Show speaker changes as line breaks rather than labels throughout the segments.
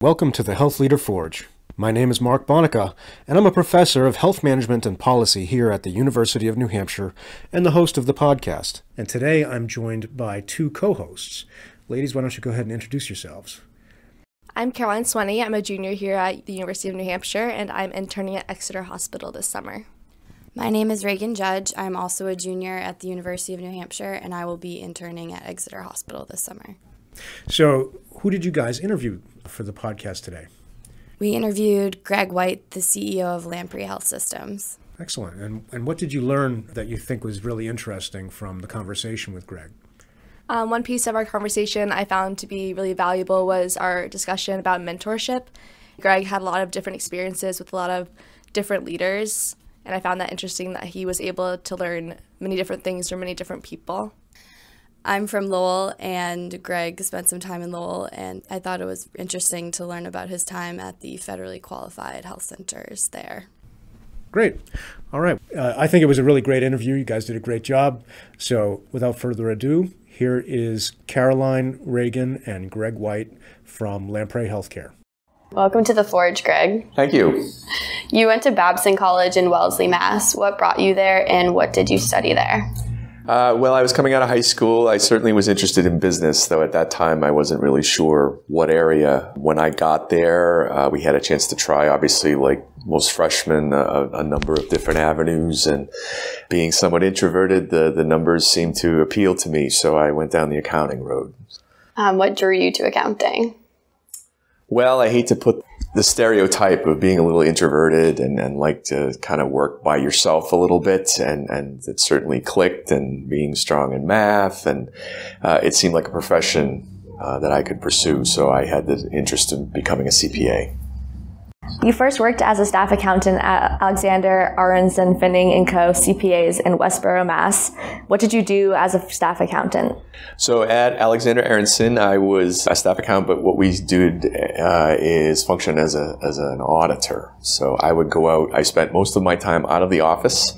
Welcome to the Health Leader Forge. My name is Mark Bonica, and I'm a professor of health management and policy here at the University of New Hampshire and the host of the podcast. And today I'm joined by two co hosts. Ladies, why don't you go ahead and introduce yourselves?
I'm Caroline Sweny. I'm a junior here at the University of New Hampshire, and I'm interning at Exeter Hospital this summer.
My name is Regan Judge. I'm also a junior at the University of New Hampshire, and I will be interning at Exeter Hospital this summer.
So, who did you guys interview for the podcast today?
We interviewed Greg White, the CEO of Lamprey Health Systems.
Excellent. And, and what did you learn that you think was really interesting from the conversation with Greg?
Um, one piece of our conversation I found to be really valuable was our discussion about mentorship. Greg had a lot of different experiences with a lot of different leaders, and I found that interesting that he was able to learn many different things from many different people.
I'm from Lowell, and Greg spent some time in Lowell, and I thought it was interesting to learn about his time at the federally qualified health centers there.
Great. All right. Uh, I think it was a really great interview. You guys did a great job. So, without further ado, here is Caroline Regan and Greg White from Lamprey Healthcare.
Welcome to the Forge, Greg.
Thank you.
You went to Babson College in Wellesley, Mass. What brought you there, and what did you study there?
Uh, well, I was coming out of high school. I certainly was interested in business, though at that time I wasn't really sure what area. When I got there, uh, we had a chance to try, obviously, like most freshmen, a, a, number of different avenues. And being somewhat introverted, the, the numbers seemed to appeal to me. So I went down the accounting road.
Um, what drew you to accounting?
Well, I hate to put the stereotype of being a little introverted and, and like to kind of work by yourself a little bit. And, and it certainly clicked and being strong in math. And uh, it seemed like a profession uh, that I could pursue. So I had the interest in becoming a CPA.
You first worked as a staff accountant at Alexander Aronson Finning & Co. CPAs in Westborough, Mass. What did you do as a staff accountant?
So at Alexander Aronson, I was a staff accountant, but what we did uh, is function as a as an auditor. So I would go out. I spent most of my time out of the office.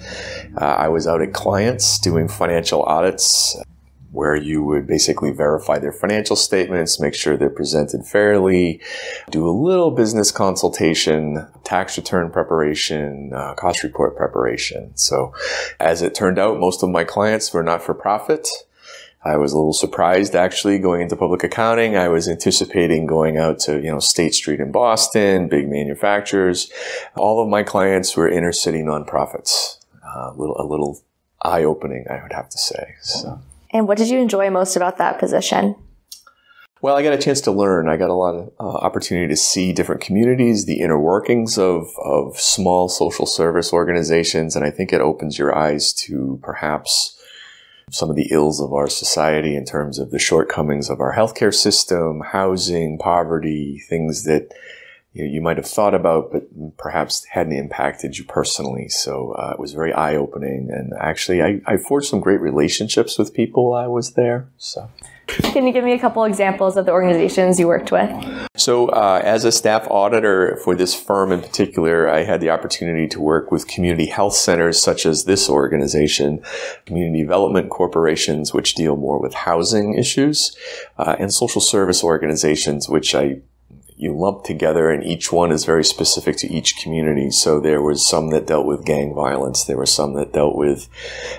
Uh, I was out at clients doing financial audits where you would basically verify their financial statements, make sure they're presented fairly, do a little business consultation, tax return preparation, uh, cost report preparation. So as it turned out, most of my clients were not for profit. I was a little surprised actually going into public accounting. I was anticipating going out to, you know, State Street in Boston, big manufacturers. All of my clients were inner city nonprofits. Uh, a little, a little eye opening, I would have to say. So.
And what did you enjoy most about that position?
Well, I got a chance to learn. I got a lot of uh, opportunity to see different communities, the inner workings of, of small social service organizations, and I think it opens your eyes to perhaps some of the ills of our society in terms of the shortcomings of our healthcare system, housing, poverty, things that you, know, you might have thought about, but perhaps hadn't impacted you personally. So uh, it was very eye opening. And actually, I, I forged some great relationships with people I was there. So.
Can you give me a couple examples of the organizations you worked with?
So, uh, as a staff auditor for this firm in particular, I had the opportunity to work with community health centers such as this organization, community development corporations, which deal more with housing issues, uh, and social service organizations, which I you lump together and each one is very specific to each community. So there was some that dealt with gang violence. There were some that dealt with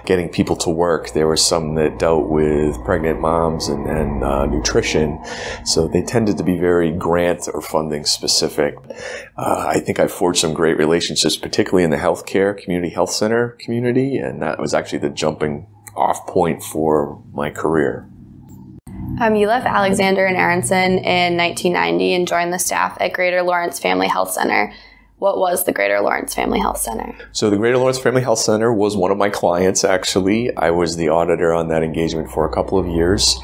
getting people to work. There were some that dealt with pregnant moms and, and uh, nutrition. So they tended to be very grant or funding specific. Uh, I think I forged some great relationships, particularly in the healthcare community health center community. And that was actually the jumping off point for my career.
Um, you left Alexander and Aronson in 1990 and joined the staff at Greater Lawrence Family Health Center. What was the Greater Lawrence Family Health Center?
So, the Greater Lawrence Family Health Center was one of my clients, actually. I was the auditor on that engagement for a couple of years.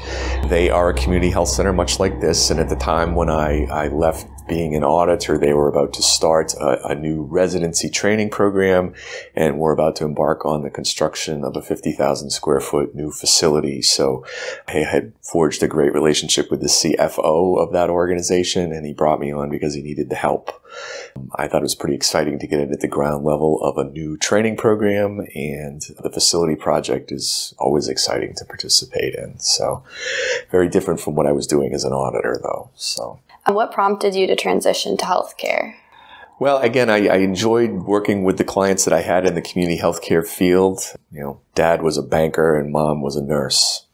They are a community health center, much like this. And at the time when I, I left being an auditor, they were about to start a, a, new residency training program and were about to embark on the construction of a 50,000 square foot new facility. So I had forged a great relationship with the CFO of that organization and he brought me on because he needed the help. Um, I thought it was pretty exciting to get in at the ground level of a new training program and the facility project is always exciting to participate in. So very different from what I was doing as an auditor though. So
What prompted you to transition to healthcare?
Well, again, I, I, enjoyed working with the clients that I had in the community healthcare field. You know, dad was a banker and mom was a nurse.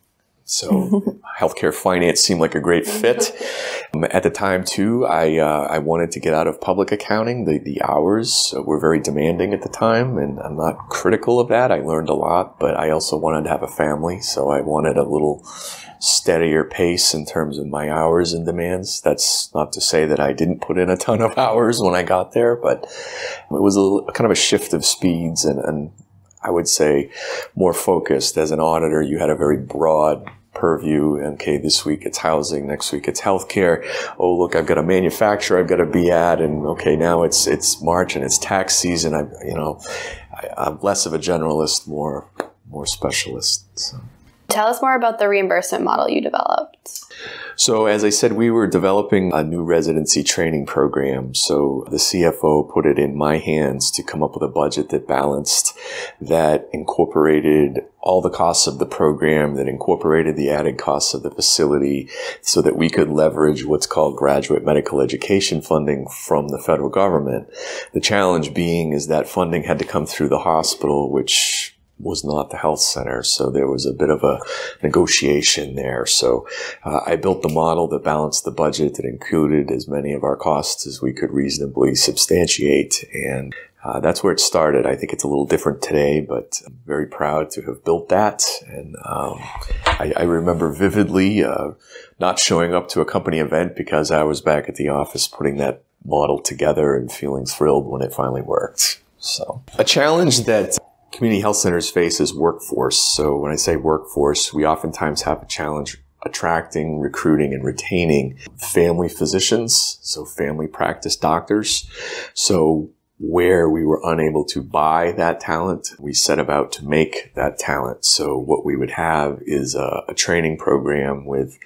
So healthcare finance seemed like a great fit. Um, at the time, too, I uh, I wanted to get out of public accounting. The the hours were very demanding at the time, and I'm not critical of that. I learned a lot, but I also wanted to have a family, so I wanted a little steadier pace in terms of my hours and demands. That's not to say that I didn't put in a ton of hours when I got there, but it was a, a kind of a shift of speeds and, and I would say more focused. As an auditor, you had a very broad purview. Okay, this week it's housing, next week it's healthcare. Oh, look, I've got a manufacturer I've got to be at, and okay, now it's it's March and it's tax season. I, you know, I, am less of a generalist, more more specialist. So.
Tell us more about the reimbursement model you developed.
So, as I said, we were developing a new residency training program. So, the CFO put it in my hands to come up with a budget that balanced, that incorporated all the costs of the program, that incorporated the added costs of the facility, so that we could leverage what's called graduate medical education funding from the federal government. The challenge being is that funding had to come through the hospital, which was not the health center. So there was a bit of a negotiation there. So uh, I built the model that balanced the budget that included as many of our costs as we could reasonably substantiate. And uh, that's where it started. I think it's a little different today, but I'm very proud to have built that. And um, I, I, remember vividly uh, not showing up to a company event because I was back at the office putting that model together and feeling thrilled when it finally worked. So a challenge that community health centers face is workforce. So when I say workforce, we oftentimes have a challenge attracting, recruiting, and retaining family physicians, so family practice doctors. So where we were unable to buy that talent, we set about to make that talent. So what we would have is a, a training program with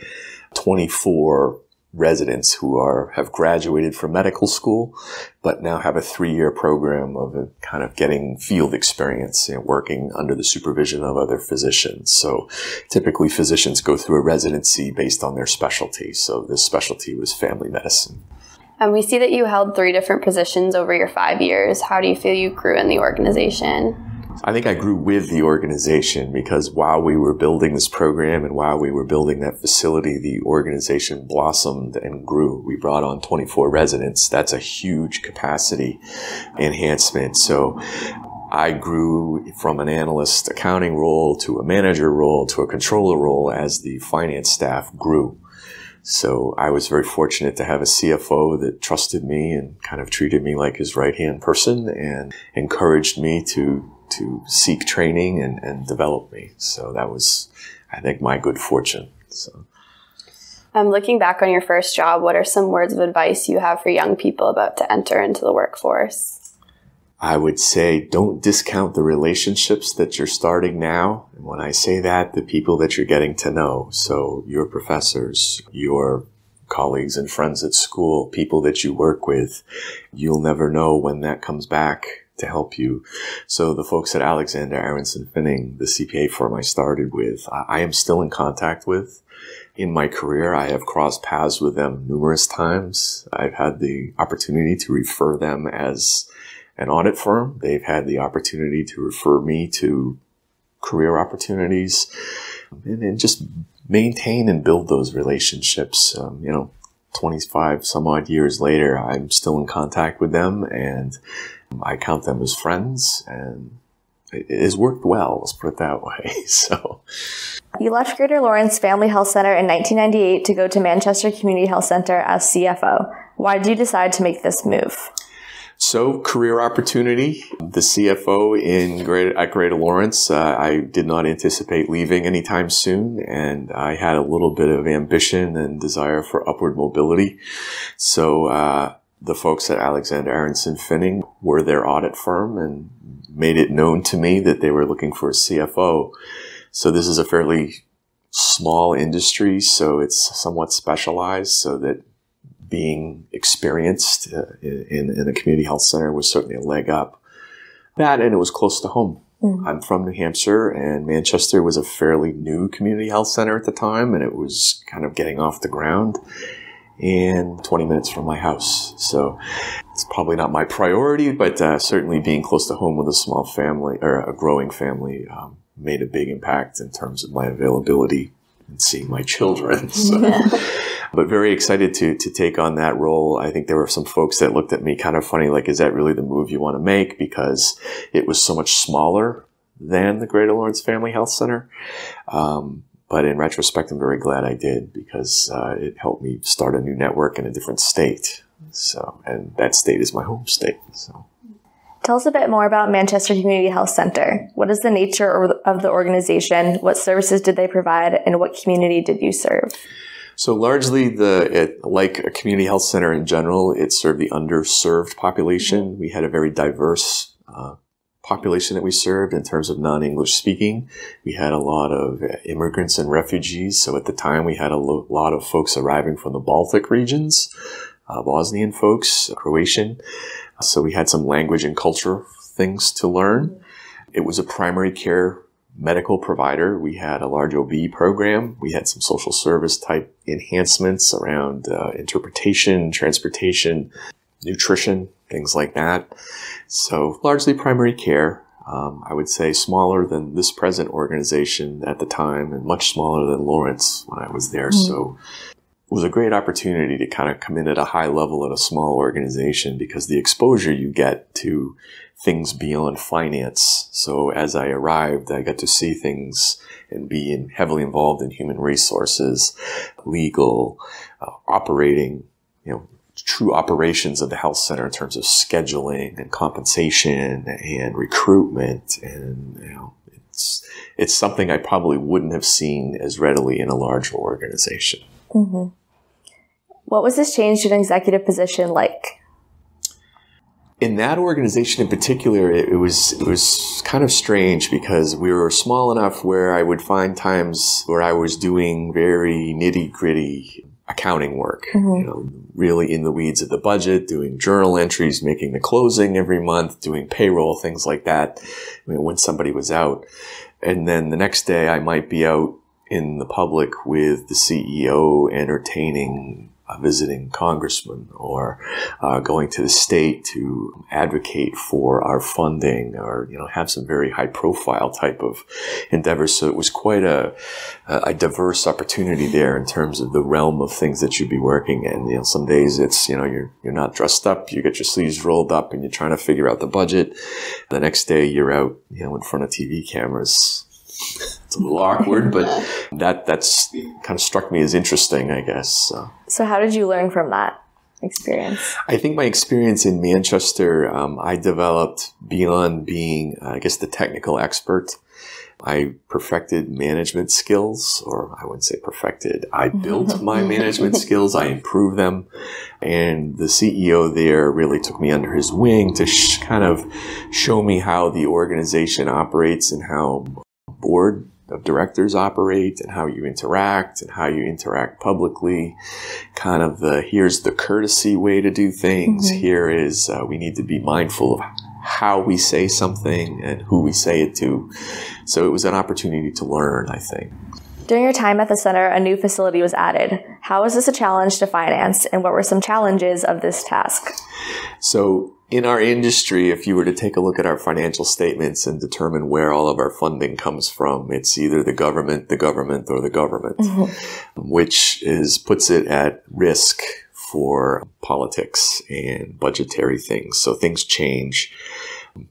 24 residents who are have graduated from medical school, but now have a three-year program of a, kind of getting field experience, know, working under the supervision of other physicians. So typically physicians go through a residency based on their specialty. So this specialty was family medicine.
And we see that you held three different positions over your five years. How do you feel you grew in the organization?
I think I grew with the organization because while we were building this program and while we were building that facility, the organization blossomed and grew. We brought on 24 residents. That's a huge capacity enhancement. So I grew from an analyst accounting role to a manager role to a controller role as the finance staff grew. So I was very fortunate to have a CFO that trusted me and kind of treated me like his right hand person and encouraged me to to seek training and, and develop me. So that was, I think, my good fortune. So.
Um, looking back on your first job, what are some words of advice you have for young people about to enter into the workforce?
I would say don't discount the relationships that you're starting now. And when I say that, the people that you're getting to know. So your professors, your colleagues and friends at school, people that you work with, you'll never know when that comes back to help you. So the folks at Alexander Aronson Finning, the CPA firm I started with, I, am still in contact with. In my career, I have crossed paths with them numerous times. I've had the opportunity to refer them as an audit firm. They've had the opportunity to refer me to career opportunities and, and just maintain and build those relationships. Um, you know, 25 some odd years later, I'm still in contact with them and I count them as friends and it has worked well, let's put it that way. So
you left Greater Lawrence Family Health Center in 1998 to go to Manchester Community Health Center as CFO. Why did you decide to make this move?
So, career opportunity. The CFO in Greater, at Greater Lawrence, uh, I did not anticipate leaving anytime soon, and I had a little bit of ambition and desire for upward mobility. So, uh, the folks at Alexander Aronson Finning were their audit firm and made it known to me that they were looking for a CFO. So this is a fairly small industry, so it's somewhat specialized, so that being experienced uh, in, in a community health center was certainly a leg up. That and it was close to home. Mm-hmm. I'm from New Hampshire, and Manchester was a fairly new community health center at the time, and it was kind of getting off the ground. And 20 minutes from my house. So it's probably not my priority, but uh, certainly being close to home with a small family or a growing family um, made a big impact in terms of my availability and seeing my children. So. but very excited to to take on that role. I think there were some folks that looked at me kind of funny, like, "Is that really the move you want to make?" Because it was so much smaller than the Greater Lawrence Family Health Center. Um, but in retrospect, I'm very glad I did because uh, it helped me start a new network in a different state. So, and that state is my home state. So.
Tell us a bit more about Manchester Community Health Center. What is the nature of the organization? What services did they provide, and what community did you serve?
So largely, the it, like a community health center in general, it served the underserved population. We had a very diverse uh, population that we served in terms of non-English speaking. We had a lot of immigrants and refugees. So at the time, we had a lo- lot of folks arriving from the Baltic regions, uh, Bosnian folks, Croatian. So we had some language and culture things to learn. It was a primary care medical provider. We had a large OB program. We had some social service type enhancements around uh, interpretation, transportation, nutrition, things like that. So largely primary care. Um, I would say smaller than this present organization at the time and much smaller than Lawrence when I was there. Mm-hmm. So it was a great opportunity to kind of come in at a high level at a small organization because the exposure you get to things beyond finance. So as I arrived, I got to see things and be in, heavily involved in human resources, legal, uh, operating, you know, true operations of the health center in terms of scheduling and compensation and recruitment and you know it's it's something I probably wouldn't have seen as readily in a larger organization. Mm-hmm.
What was this change in executive position like?
In that organization in particular, it, it was it was kind of strange because we were small enough where I would find times where I was doing very nitty gritty accounting work, mm-hmm. you know, really in the weeds of the budget, doing journal entries, making the closing every month, doing payroll, things like that. I mean, when somebody was out. And then the next day I might be out in the public with the CEO entertaining a visiting congressman or uh, going to the state to advocate for our funding or you know have some very high profile type of endeavors. So it was quite a, a diverse opportunity there in terms of the realm of things that you'd be working in. You know some days it's you know you're you're not dressed up you get your sleeves rolled up and you're trying to figure out the budget. The next day you're out you know in front of TV cameras it's a little awkward, but that that's kind of struck me as interesting, I guess. So.
so, how did you learn from that experience?
I think my experience in Manchester, um, I developed beyond being, uh, I guess, the technical expert. I perfected management skills, or I wouldn't say perfected. I built my management skills. I improved them. And the CEO there really took me under his wing to sh- kind of show me how the organization operates and how board of directors operate and how you interact and how you interact publicly. Kind of the here's the courtesy way to do things. Mm-hmm. Here is uh, we need to be mindful of how we say something and who we say it to. So it was an opportunity to learn, I think.
During your time at the center, a new facility was added. How was this a challenge to finance, and what were some challenges of this task?
So, in our industry, if you were to take a look at our financial statements and determine where all of our funding comes from, it's either the government, the government, or the government, mm-hmm. which is puts it at risk for politics and budgetary things. So things change.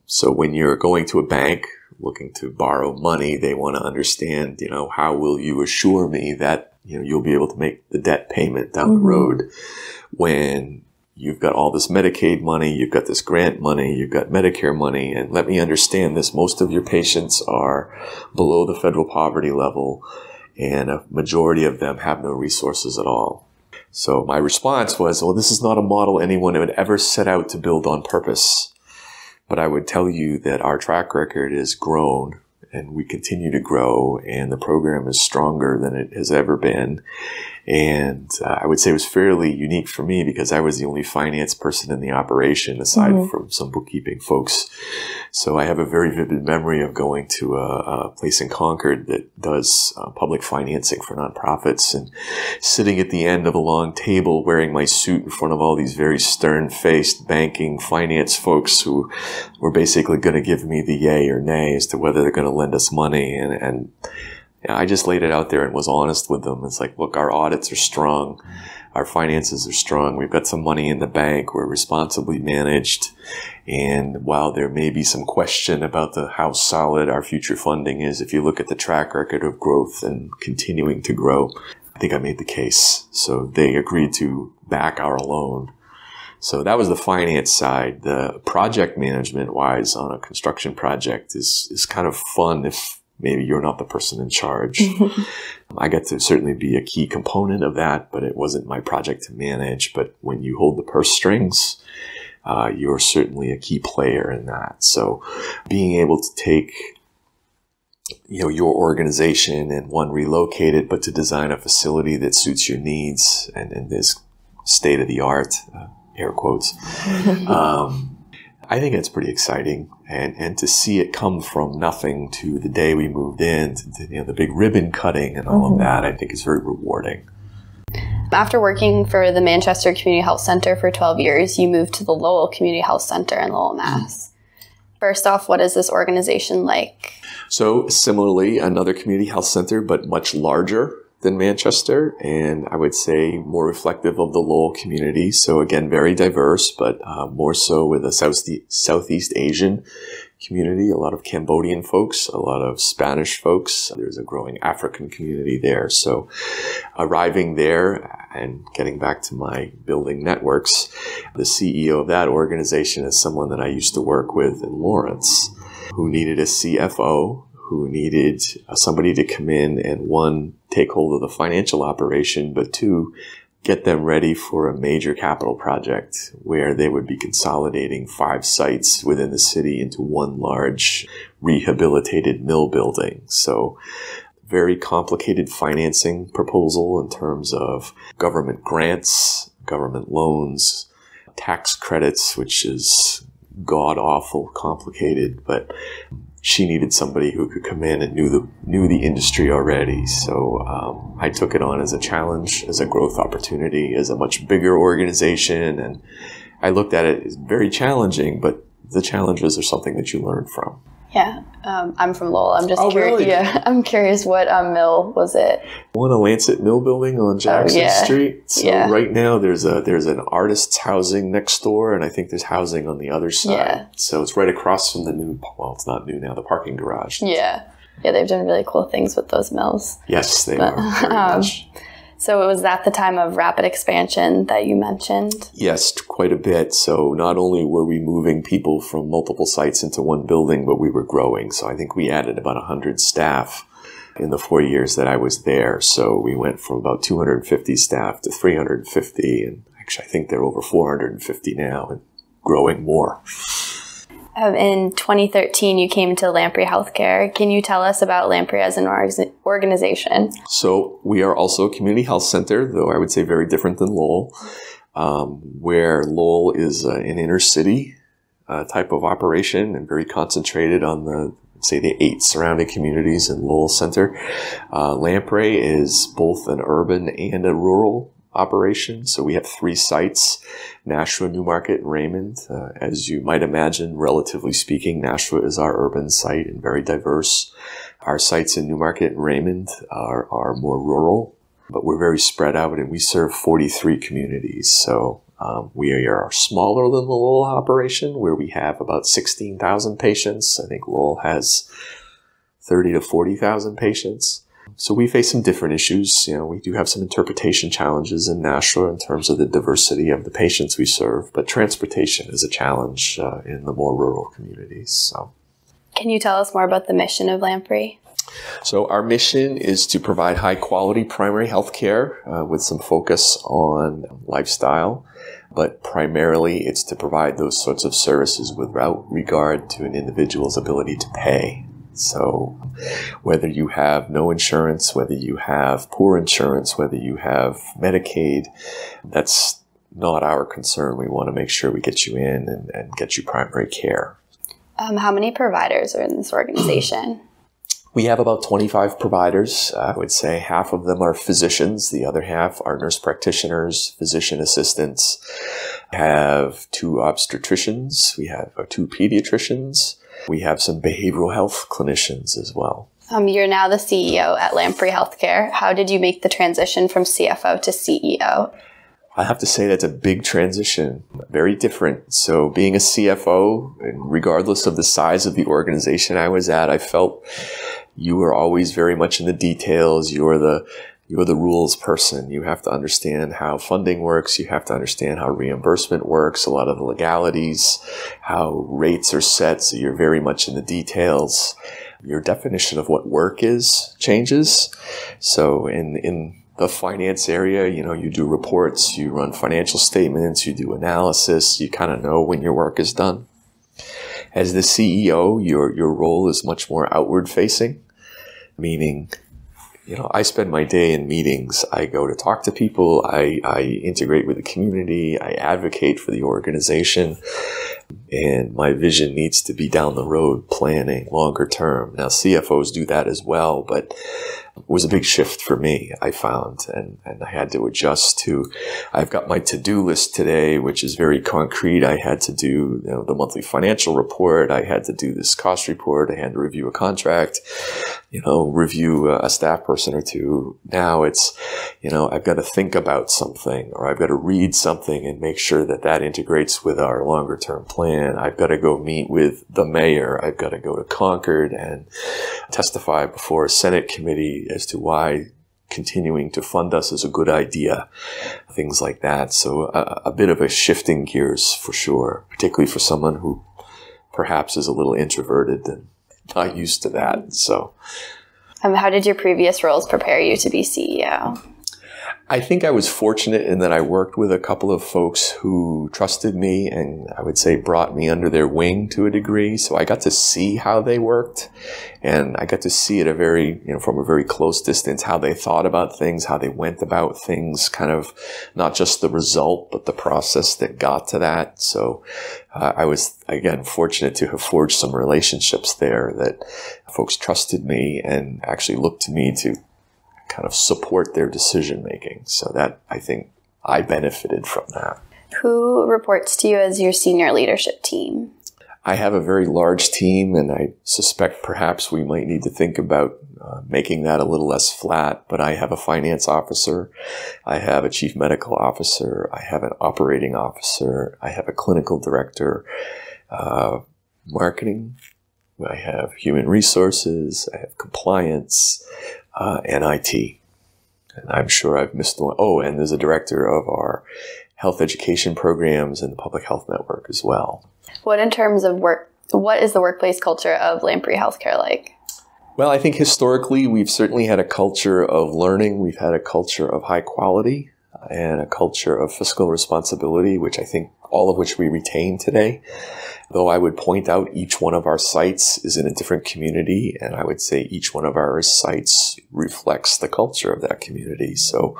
So when you're going to a bank looking to borrow money, they want to understand, you know, how will you assure me that, you know, you'll be able to make the debt payment down mm-hmm. the road when you've got all this Medicaid money, you've got this grant money, you've got Medicare money, and let me understand this. Most of your patients are below the federal poverty level, and a majority of them have no resources at all. So my response was, well, this is not a model anyone would ever set out to build on purpose. But I would tell you that our track record has grown and we continue to grow and the program is stronger than it has ever been. And uh, I would say it was fairly unique for me because I was the only finance person in the operation aside mm-hmm. from some bookkeeping folks. So I have a very vivid memory of going to a, a place in Concord that does uh, public financing for nonprofits and sitting at the end of a long table wearing my suit in front of all these very stern faced banking finance folks who were basically going to give me the yay or nay as to whether they're going to lend us money. And, and I just laid it out there and was honest with them. It's like, look, our audits are strong our finances are strong. We've got some money in the bank. We're responsibly managed. And while there may be some question about the how solid our future funding is, if you look at the track record of growth and continuing to grow, I think I made the case. So they agreed to back our loan. So that was the finance side. The project management wise on a construction project is, is kind of fun if maybe you're not the person in charge. I get to certainly be a key component of that, but it wasn't my project to manage. But when you hold the purse strings, uh, you're certainly a key player in that. So being able to take you know your organization and one relocate it, but to design a facility that suits your needs and, and is state of the art, uh, air quotes. um, I think it's pretty exciting, and and to see it come from nothing to the day we moved in, to, to you know the big ribbon cutting and all mm-hmm. of that, I think is very rewarding.
After working for the Manchester Community Health Center for 12 years, you moved to the Lowell Community Health Center in Lowell, Mass. First off, what is this organization like?
So, similarly, another community health center, but much larger than Manchester, and I would say more reflective of the Lowell community. So again, very diverse, but uh, more so with a Southeast, Southeast Asian community, a lot of Cambodian folks, a lot of Spanish folks. There's a growing African community there. So arriving there and getting back to my building networks, the CEO of that organization is someone that I used to work with in Lawrence who needed a CFO who needed somebody to come in and one, take hold of the financial operation, but two, get them ready for a major capital project where they would be consolidating five sites within the city into one large rehabilitated mill building. So very complicated financing proposal in terms of government grants, government loans, tax credits, which is god awful complicated, but she needed somebody who could come in and knew the knew the industry already. So um, I took it on as a challenge, as a growth opportunity, as a much bigger organization, and I looked at it as very challenging. But the challenges are something that you learn from.
Yeah, um, I'm from Lowell. I'm just
oh,
curious.
Really?
Yeah, I'm curious. What um, mill was it?
One, a Lancet Mill building on Jackson
oh, yeah.
Street. So
yeah.
right now there's a there's an artist's housing next door, and I think there's housing on the other side.
Yeah.
So it's right across from the new. Well, it's not new now. The parking garage.
Yeah, yeah. They've done really cool things with those mills.
Yes, they but, are. Very um, much.
So it was at the time of rapid expansion that you mentioned?
Yes, quite a bit. So not only were we moving people from multiple sites into one building, but we were growing. So I think we added about 100 staff in the four years that I was there. So we went from about 250 staff to 350. And actually, I think they're over 450 now and growing more.
Um, in 2013, you came to Lamprey Healthcare. Can you tell us about Lamprey as an organization?
So, we are also a community health center, though I would say very different than Lowell, um, where Lowell is uh, an inner city uh, type of operation and very concentrated on the say the eight surrounding communities in Lowell Center. Uh, Lamprey is both an urban and a rural operation. So we have three sites, Nashua, Newmarket, and Raymond. Uh, as you might imagine, relatively speaking, Nashua is our urban site and very diverse. Our sites in Newmarket and Raymond are, are more rural, but we're very spread out and we serve 43 communities. So um, we are smaller than the Lowell operation, where we have about 16,000 patients. I think Lowell has 30 to 40,000 patients. So we face some different issues. You know, we do have some interpretation challenges in Nashua in terms of the diversity of the patients we serve, but transportation is a challenge uh, in the more rural communities. So,
can you tell us more about the mission of Lamprey?
So our mission is to provide high quality primary health care uh, with some focus on lifestyle, but primarily it's to provide those sorts of services without regard to an individual's ability to pay. So whether you have no insurance, whether you have poor insurance, whether you have Medicaid, that's not our concern. We want to make sure we get you in and, and get you primary care.
Um, how many providers are in this organization?
We have about 25 providers. I would say half of them are physicians. The other half are nurse practitioners, physician assistants. We have two obstetricians. We have uh, two pediatricians. We have some behavioral health clinicians as well.
Um, you're now the CEO at Lamprey Healthcare. How did you make the transition from CFO to CEO?
I have to say that's a big transition, very different. So being a CFO, regardless of the size of the organization I was at, I felt you were always very much in the details. You're the you're the rules person. You have to understand how funding works. You have to understand how reimbursement works, a lot of the legalities, how rates are set. So you're very much in the details your definition of what work is changes. So in, in the finance area, you know, you do reports, you run financial statements, you do analysis, you kind of know when your work is done. As the CEO, your, your role is much more outward facing, meaning, you know, I spend my day in meetings. I go to talk to people. I, I integrate with the community. I advocate for the organization and my vision needs to be down the road planning longer term. Now CFOs do that as well, but was a big shift for me, I found, and, and I had to adjust to, I've got my to-do list today, which is very concrete. I had to do you know, the monthly financial report. I had to do this cost report. I had to review a contract, you know, review a staff person or two. Now it's, you know, I've got to think about something or I've got to read something and make sure that that integrates with our longer term plan. I've got to go meet with the mayor. I've got to go to Concord and testify before a Senate committee as to why continuing to fund us is a good idea, things like that. So a, a, bit of a shifting gears for sure, particularly for someone who perhaps is a little introverted and not used to that. So,
um, how did your previous roles prepare you to be CEO?
I think I was fortunate in that I worked with a couple of folks who trusted me and I would say brought me under their wing to a degree. So I got to see how they worked and I got to see at a very, you know, from a very close distance how they thought about things, how they went about things, kind of not just the result, but the process that got to that. So uh, I was, again, fortunate to have forged some relationships there that folks trusted me and actually looked to me to kind of support their decision making. So that I think I benefited from that.
Who reports to you as your senior leadership team?
I have a very large team, and I suspect perhaps we might need to think about uh, making that a little less flat. But I have a finance officer, I have a chief medical officer, I have an operating officer, I have a clinical director, uh, marketing, I have human resources, I have compliance, uh, and IT. And I'm sure I've missed one. Oh, and there's a director of our health education programs and the public health network as well.
What, in terms of work, what is the workplace culture of Lamprey Healthcare like?
Well, I think historically we've certainly had a culture of learning. We've had a culture of high quality and a culture of fiscal responsibility, which I think all of which we retain today. Though I would point out each one of our sites is in a different community, and I would say each one of our sites reflects the culture of that community. So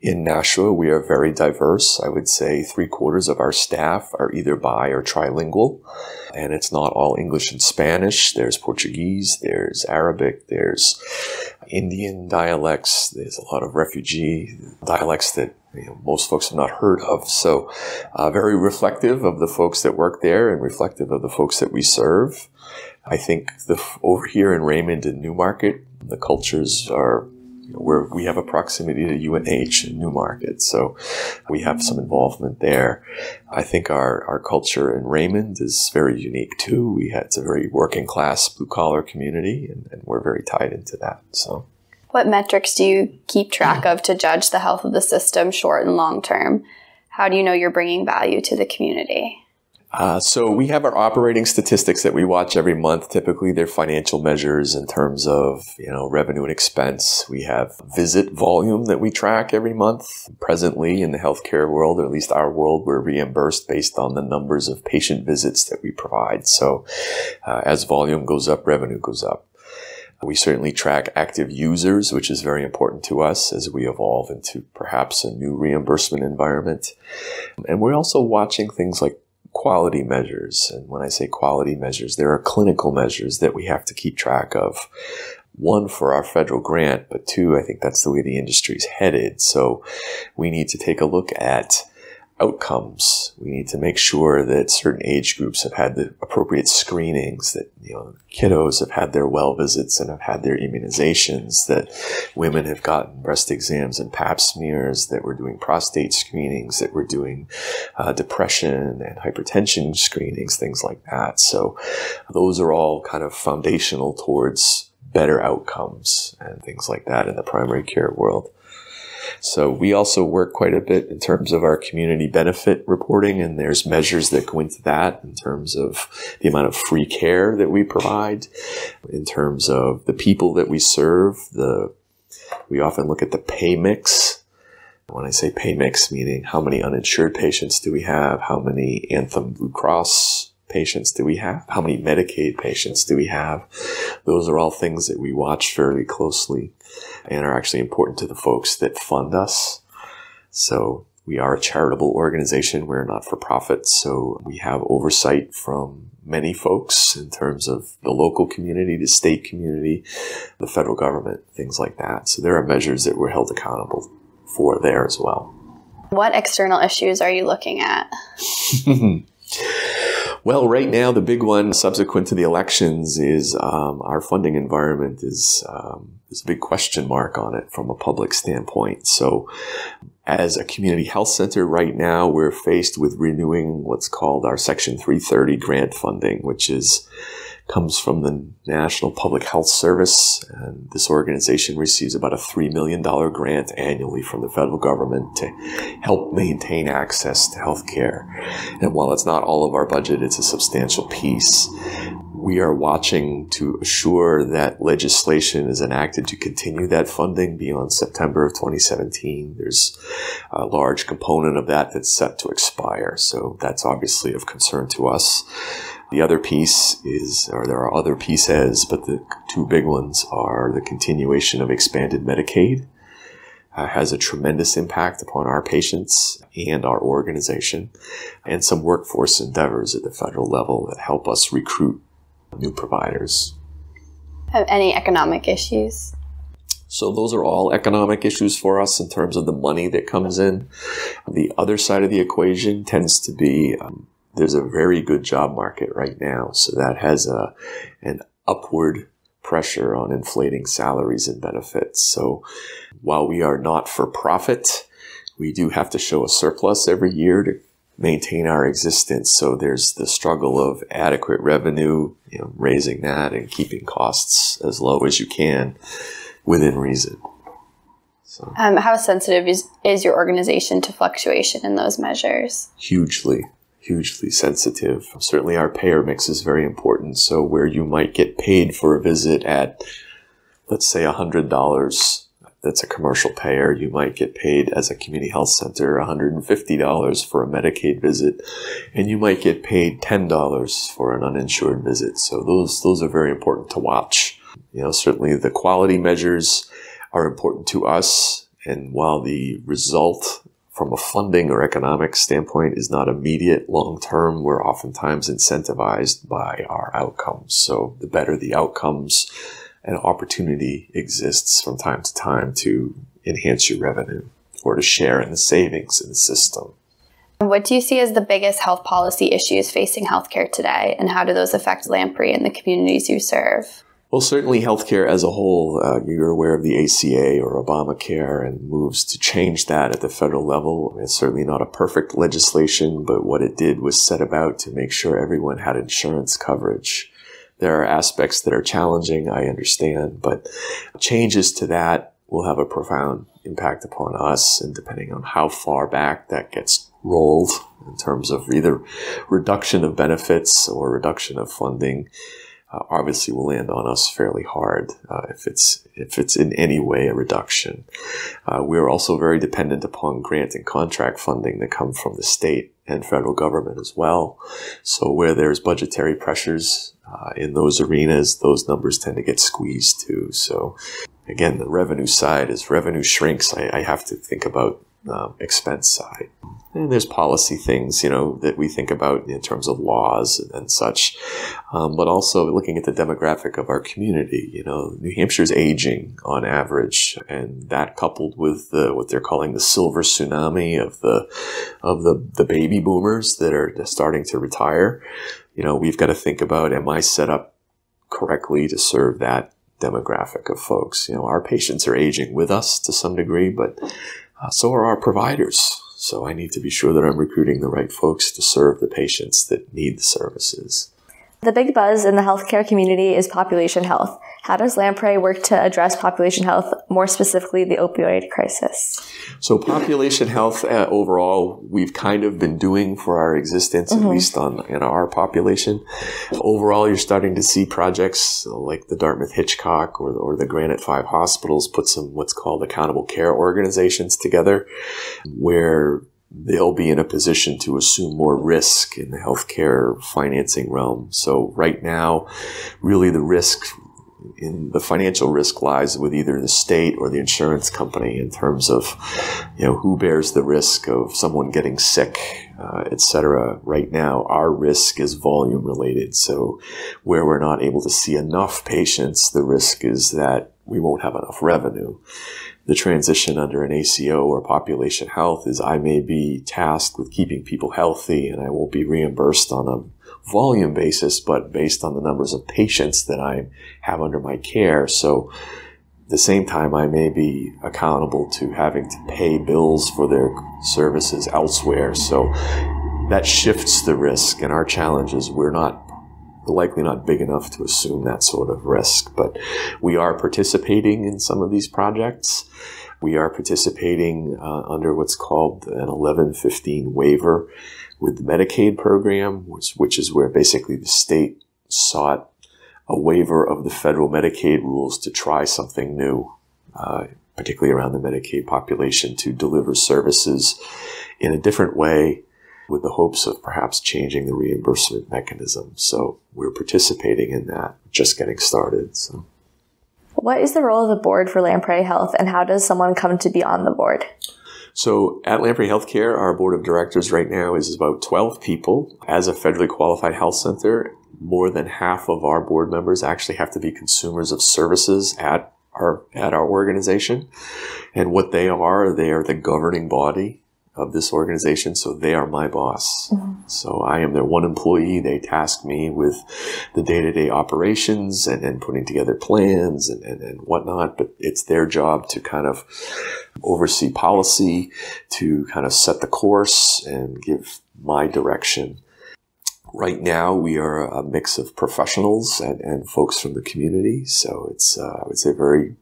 in Nashua, we are very diverse. I would say three quarters of our staff are either bi or trilingual, and it's not all English and Spanish. There's Portuguese, there's Arabic, there's Indian dialects, there's a lot of refugee dialects that you know, most folks have not heard of. So, uh, very reflective of the folks that work there and reflective of the folks that we serve. I think the over here in Raymond and Newmarket, the cultures are you know, where we have a proximity to UNH and Newmarket, so we have some involvement there. I think our, our culture in Raymond is very unique too. We had, it's a very working class blue collar community, and, and we're very tied into that. So.
What metrics do you keep track of to judge the health of the system short and long term? How do you know you're bringing value to the community?
Uh, so we have our operating statistics that we watch every month. Typically, they're financial measures in terms of you know revenue and expense. We have visit volume that we track every month. Presently, in the healthcare world, or at least our world, we're reimbursed based on the numbers of patient visits that we provide. So, uh, as volume goes up, revenue goes up. We certainly track active users, which is very important to us as we evolve into perhaps a new reimbursement environment. And we're also watching things like quality measures. And when I say quality measures, there are clinical measures that we have to keep track of. One for our federal grant, but two, I think that's the way the industry is headed. So we need to take a look at outcomes. We need to make sure that certain age groups have had the appropriate screenings, that you know kiddos have had their well visits and have had their immunizations, that women have gotten breast exams and pap smears, that we're doing prostate screenings, that we're doing uh, depression and hypertension screenings, things like that. So those are all kind of foundational towards better outcomes and things like that in the primary care world. So we also work quite a bit in terms of our community benefit reporting, and there's measures that go into that in terms of the amount of free care that we provide, in terms of the people that we serve. The we often look at the pay mix. When I say pay mix, meaning how many uninsured patients do we have? How many Anthem Blue Cross patients do we have? How many Medicaid patients do we have? Those are all things that we watch fairly closely and are actually important to the folks that fund us. So we are a charitable organization. We're not for profit. So we have oversight from many folks in terms of the local community, the state community, the federal government, things like that. So there are measures that we're held accountable for there as well.
What external issues are you looking at?
Well, right now, the big one subsequent to the elections is um, our funding environment is um, there's a big question mark on it from a public standpoint. So, as a community health center right now, we're faced with renewing what's called our Section 330 grant funding, which is comes from the National Public Health Service. And this organization receives about a $3 million grant annually from the federal government to help maintain access to health care. And while it's not all of our budget, it's a substantial piece. We are watching to assure that legislation is enacted to continue that funding beyond September of 2017. There's a large component of that that's set to expire. So that's obviously of concern to us. The other piece is, or there are other pieces, but the two big ones are the continuation of expanded Medicaid. Uh, has a tremendous impact upon our patients and our organization, and some workforce endeavors at the federal level that help us recruit new providers.
Have any economic issues?
So those are all economic issues for us in terms of the money that comes in. The other side of the equation tends to be um, there's a very good job market right now. So that has a, an upward pressure on inflating salaries and benefits. So while we are not for profit, we do have to show a surplus every year to maintain our existence. So there's the struggle of adequate revenue, you know, raising that and keeping costs as low as you can within reason.
So. Um, how sensitive is, is your organization to fluctuation in those measures?
Hugely hugely sensitive. Certainly, our payer mix is very important. So, where you might get paid for a visit at, let's say, $100, that's a commercial payer, you might get paid as a community health center $150 for a Medicaid visit, and you might get paid $10 for an uninsured visit. So, those, those are very important to watch. You know, certainly the quality measures are important to us. And while the result from a funding or economic standpoint is not immediate long term. We're oftentimes incentivized by our outcomes. So the better the outcomes, an opportunity exists from time to time to enhance your revenue or to share in the savings in the system.
What do you see as the biggest health policy issues facing healthcare today, and how do those affect Lamprey and the communities you serve?
Well, certainly healthcare as a whole, uh, you're aware of the ACA or Obamacare and moves to change that at the federal level. It's certainly not a perfect legislation, but what it did was set about to make sure everyone had insurance coverage. There are aspects that are challenging, I understand, but changes to that will have a profound impact upon us. And depending on how far back that gets rolled in terms of either reduction of benefits or reduction of funding, uh, obviously will land on us fairly hard uh, if it's if it's in any way a reduction. Uh, we are also very dependent upon grant and contract funding that come from the state and federal government as well. So where there's budgetary pressures uh, in those arenas, those numbers tend to get squeezed too. So again, the revenue side as revenue shrinks, I, I have to think about um, expense side. And there's policy things, you know, that we think about in terms of laws and such, um, but also looking at the demographic of our community. You know, New Hampshire's aging on average, and that coupled with the, what they're calling the silver tsunami of the of the the baby boomers that are starting to retire. You know, we've got to think about: Am I set up correctly to serve that demographic of folks? You know, our patients are aging with us to some degree, but uh, so are our providers. So I need to be sure that I'm recruiting the right folks to serve the patients that need the services.
The big buzz in the healthcare community is population health. How does Lamprey work to address population health, more specifically the opioid crisis?
So, population health uh, overall, we've kind of been doing for our existence, mm-hmm. at least on in our population. Overall, you're starting to see projects like the Dartmouth Hitchcock or, or the Granite Five hospitals put some what's called accountable care organizations together, where they'll be in a position to assume more risk in the healthcare financing realm. So right now, really the risk in the financial risk lies with either the state or the insurance company in terms of, you know, who bears the risk of someone getting sick, uh, et cetera. Right now, our risk is volume related. So where we're not able to see enough patients, the risk is that we won't have enough revenue. The transition under an ACO or population health is I may be tasked with keeping people healthy and I won't be reimbursed on a volume basis, but based on the numbers of patients that I have under my care. So at the same time, I may be accountable to having to pay bills for their services elsewhere. So that shifts the risk and our challenge is we're not likely not big enough to assume that sort of risk, but we are participating in some of these projects. We are participating uh, under what's called an 1115 waiver with the Medicaid program, which, which is where basically the state sought a waiver of the federal Medicaid rules to try something new, uh, particularly around the Medicaid population, to deliver services in a different way with the hopes of perhaps changing the reimbursement mechanism. So we're participating in that, just getting started. So.
What is the role of the board for Lamprey Health and how does someone come to be on the board?
So at Lamprey Healthcare, our board of directors right now is about 12 people. As a federally qualified health center, more than half of our board members actually have to be consumers of services at our at our organization. And what they are, they are the governing body of this organization. So they are my boss. Mm-hmm. So I am their one employee. They task me with the day to day operations and, and putting together plans and, and, and whatnot. But it's their job to kind of oversee policy, to kind of set the course and give my direction. Right now, we are a mix of professionals and, and folks from the community. So it's, uh, I would say, very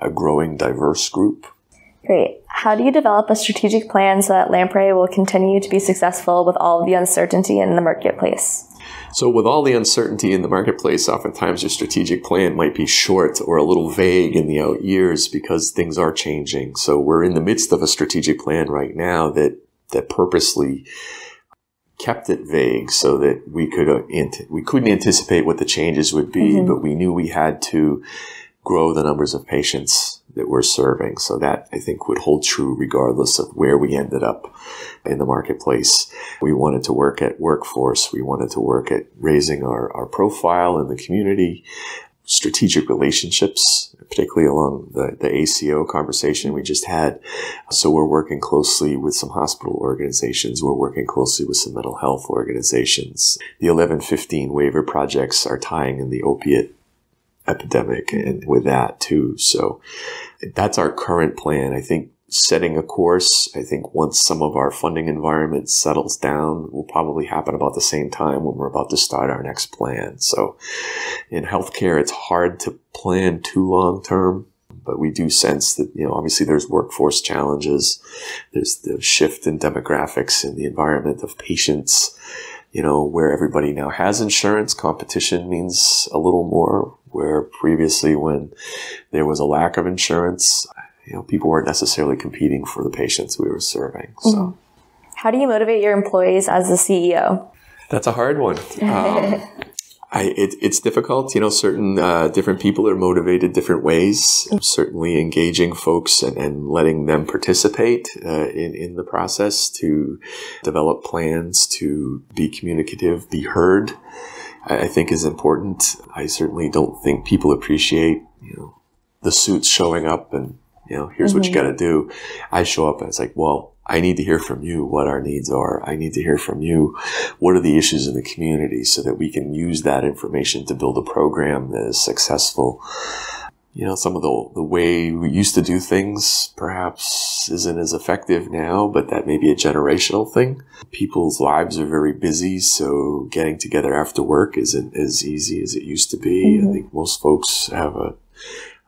a growing, diverse group.
Great. How do you develop a strategic plan so that Lamprey will continue to be successful with all of the uncertainty in the marketplace?
So, with all the uncertainty in the marketplace, oftentimes your strategic plan might be short or a little vague in the out years because things are changing. So, we're in the midst of a strategic plan right now that that purposely kept it vague so that we could uh, we couldn't anticipate what the changes would be, mm-hmm. but we knew we had to grow the numbers of patients that we're serving. So that I think would hold true regardless of where we ended up in the marketplace. We wanted to work at workforce. We wanted to work at raising our, our profile in the community, strategic relationships, particularly along the, the ACO conversation we just had. So we're working closely with some hospital organizations. We're working closely with some mental health organizations. The 1115 waiver projects are tying in the opiate epidemic and with that too. So that's our current plan. I think setting a course, I think once some of our funding environment settles down, will probably happen about the same time when we're about to start our next plan. So in healthcare, it's hard to plan too long term. But we do sense that, you know, obviously there's workforce challenges. There's the shift in demographics in the environment of patients you know, where everybody now has insurance, competition means a little more. Where previously, when there was a lack of insurance, you know, people weren't necessarily competing for the patients we were serving. So, mm-hmm.
how do you motivate your employees as the CEO?
That's a hard one. Um, I, it, it's difficult. You know, certain uh, different people are motivated different ways. Certainly, engaging folks and, and letting them participate uh, in in the process to develop plans, to be communicative, be heard. I, think is important. I certainly don't think people appreciate you know the suits showing up and you know here's mm-hmm. what you mm-hmm. got to do. I show up and it's like, well, I need to hear from you what our needs are. I need to hear from you what are the issues in the community so that we can use that information to build a program that is successful. You know, some of the, the way we used to do things perhaps isn't as effective now, but that may be a generational thing. People's lives are very busy, so getting together after work isn't as easy as it used to be. Mm-hmm. I think most folks have a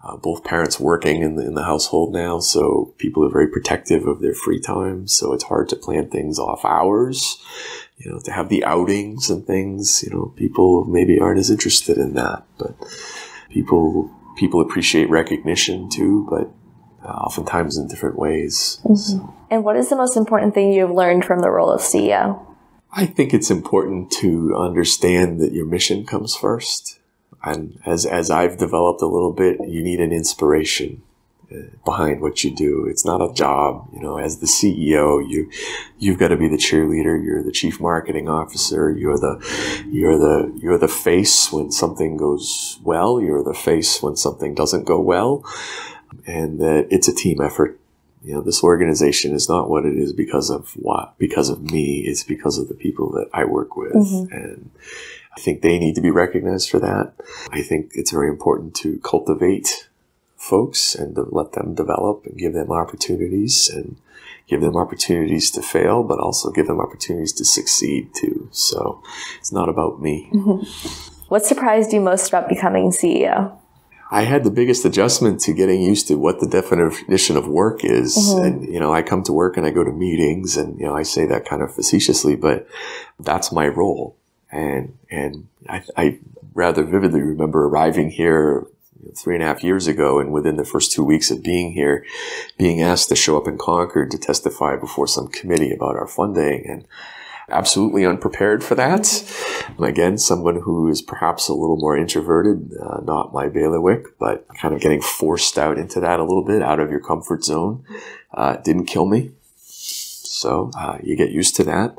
uh, both parents working in the, in the household now, so people are very protective of their free time. So it's hard to plan things off hours, you know, to have the outings and things. You know, people maybe aren't as interested in that, but people people appreciate recognition too, but uh, oftentimes in different ways. Mm-hmm. So.
And what is the most important thing you've learned from the role of CEO?
I think it's important to understand that your mission comes first and as as I've developed a little bit, you need an inspiration behind what you do. It's not a job, you know. As the CEO, you you've got to be the cheerleader. You're the chief marketing officer. You're the you're the you're the face when something goes well. You're the face when something doesn't go well, and that it's a team effort. You know, this organization is not what it is because of what because of me. It's because of the people that I work with, mm-hmm. and I think they need to be recognized for that. I think it's very important to cultivate folks and to let them develop and give them opportunities and give them opportunities to fail, but also give them opportunities to succeed too. So it's not about me.
Mm-hmm. What surprised you most about becoming CEO?
I had the biggest adjustment to getting used to what the definition of work is. Mm-hmm. And, you know, I come to work and I go to meetings and, you know, I say that kind of facetiously, but that's my role and and I, I rather vividly remember arriving here three and a half years ago, and within the first two weeks of being here, being asked to show up in Concord to testify before some committee about our funding, and absolutely unprepared for that. And again, someone who is perhaps a little more introverted, uh, not my bailiwick, but kind of getting forced out into that a little bit, out of your comfort zone, uh, didn't kill me. So uh, you get used to that.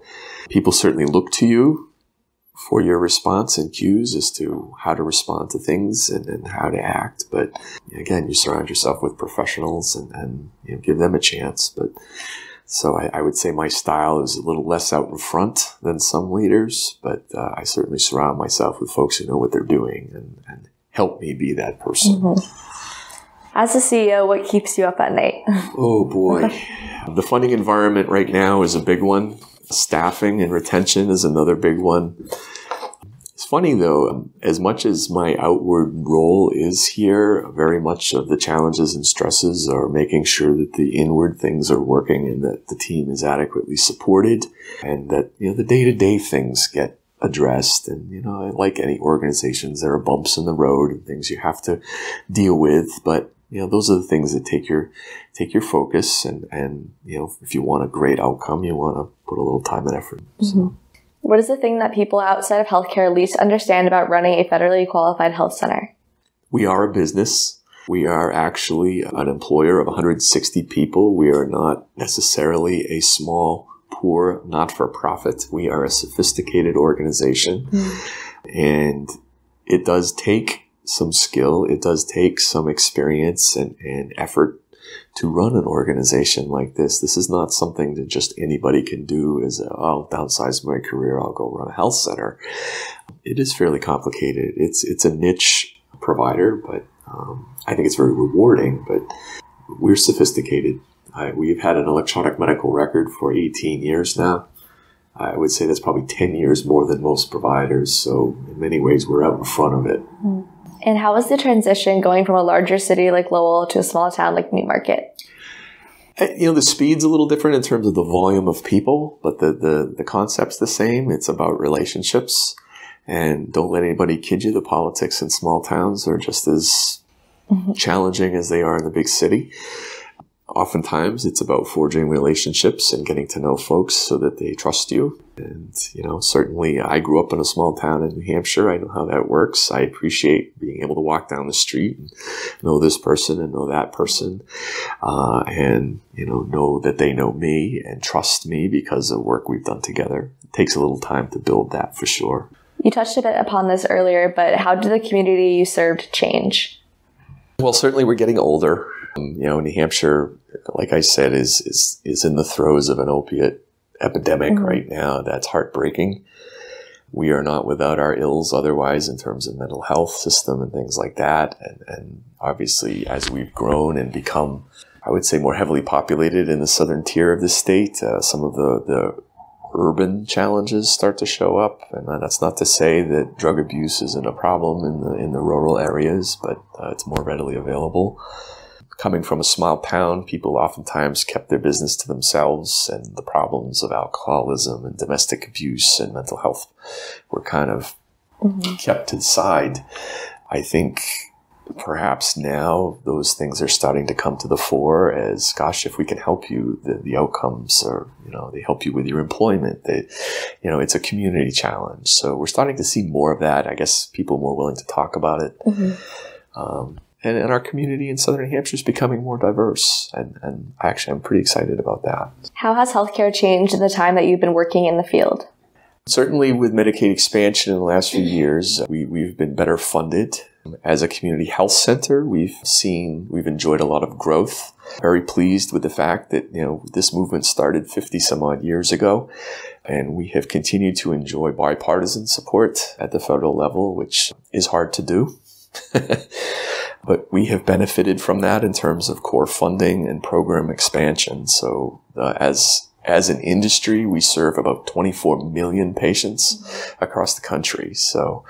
People certainly look to you for your response and cues as to how to respond to things and, and how to act. But again, you surround yourself with professionals and, and you know, give them a chance. But so I, I, would say my style is a little less out in front than some leaders, but uh, I certainly surround myself with folks who know what they're doing and, and help me be that person. Mm-hmm.
As a CEO, what keeps you up at night?
oh boy. the funding environment right now is a big one. Staffing and retention is another big one. It's funny though, as much as my outward role is here, very much of the challenges and stresses are making sure that the inward things are working and that the team is adequately supported and that, you know, the day to day things get addressed. And, you know, like any organizations, there are bumps in the road and things you have to deal with, but you know, those are the things that take your take your focus and and you know, if you want a great outcome, you want to put a little time and effort. Mm-hmm.
What is the thing that people outside of healthcare least understand about running a federally qualified health center?
We are a business. We are actually an employer of 160 people. We are not necessarily a small, poor, not for profit. We are a sophisticated organization. Mm-hmm. And it does take some skill. It does take some experience and, and effort to run an organization like this. This is not something that just anybody can do as a, I'll downsize my career, I'll go run a health center. It is fairly complicated. It's, it's a niche provider, but um, I think it's very rewarding, but we're sophisticated. We've had an electronic medical record for 18 years now. I would say that's probably 10 years more than most providers. So in many ways, we're out in front of it. Mm.
And how was the transition going from a larger city like Lowell to a small town like Newmarket?
Uh, you know, the speed's a little different in terms of the volume of people, but the, the, the concept's the same. It's about relationships. And don't let anybody kid you. The politics in small towns are just as mm-hmm. challenging as they are in the big city. Oftentimes, it's about forging relationships and getting to know folks so that they trust you And, you know, certainly I grew up in a small town in New Hampshire. I know how that works. I appreciate being able to walk down the street and know this person and know that person. Uh, and, you know, know that they know me and trust me because of work we've done together. It takes a little time to build that for sure.
You touched a bit upon this earlier, but how did the community you served change?
Well, certainly we're getting older. Um, you know, New Hampshire, like I said, is is is in the throes of an opiate epidemic mm-hmm. right now. That's heartbreaking. We are not without our ills otherwise in terms of mental health system and things like that. And, and obviously, as we've grown and become, I would say, more heavily populated in the southern tier of the state, uh, some of the, the urban challenges start to show up. And that's not to say that drug abuse isn't a problem in the in the rural areas, but uh, it's more readily available. Coming from a small town, people oftentimes kept their business to themselves, and the problems of alcoholism and domestic abuse and mental health were kind of mm-hmm. kept to the side. I think perhaps now those things are starting to come to the fore as gosh if we can help you the, the outcomes are you know they help you with your employment they you know it's a community challenge so we're starting to see more of that i guess people more willing to talk about it mm-hmm. um, and, and our community in southern New hampshire is becoming more diverse and, and actually i'm pretty excited about that
how has healthcare changed in the time that you've been working in the field
Certainly, with Medicaid expansion in the last few years, we, we've been better funded as a community health center, we've seen, we've enjoyed a lot of growth. Very pleased with the fact that, you know, this movement started 50 some odd years ago. And we have continued to enjoy bipartisan support at the federal level, which is hard to do. but we have benefited from that in terms of core funding and program expansion. So, uh, as as an industry, we serve about 24 million patients mm-hmm. across the country. So,